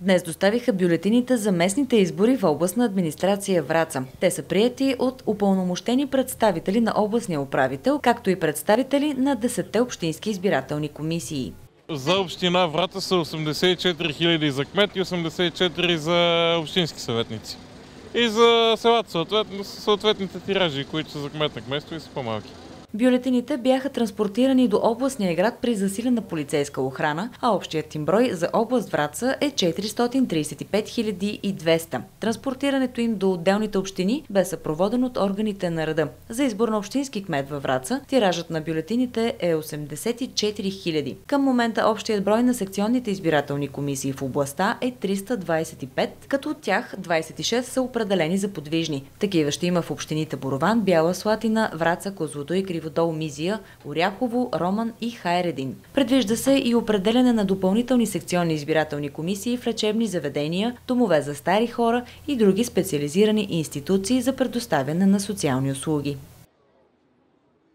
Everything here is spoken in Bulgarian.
Днес доставиха бюлетините за местните избори в областна администрация Враца. Те са прияти от упълномощени представители на областния управител, както и представители на 10 общински избирателни комисии. За община Врата са 84 000 за кмет и 84 за общински съветници. И за селата съответно, съответните тиражи, които са за кмет на кметство и са по-малки. Бюлетините бяха транспортирани до областния град при засилена полицейска охрана, а общият им брой за област Враца е 435 200. Транспортирането им до отделните общини бе съпроводено от органите на ръда. За избор на общински кмет във Враца тиражът на бюлетините е 84 000. Към момента общият брой на секционните избирателни комисии в областта е 325, като от тях 26 са определени за подвижни. Такива ще има в общините Борован, Бяла Слатина, Враца, Козлодо и Криво Криводол Мизия, Оряхово, Роман и Хайредин. Предвижда се и определене на допълнителни секционни избирателни комисии в лечебни заведения, домове за стари хора и други специализирани институции за предоставяне на социални услуги.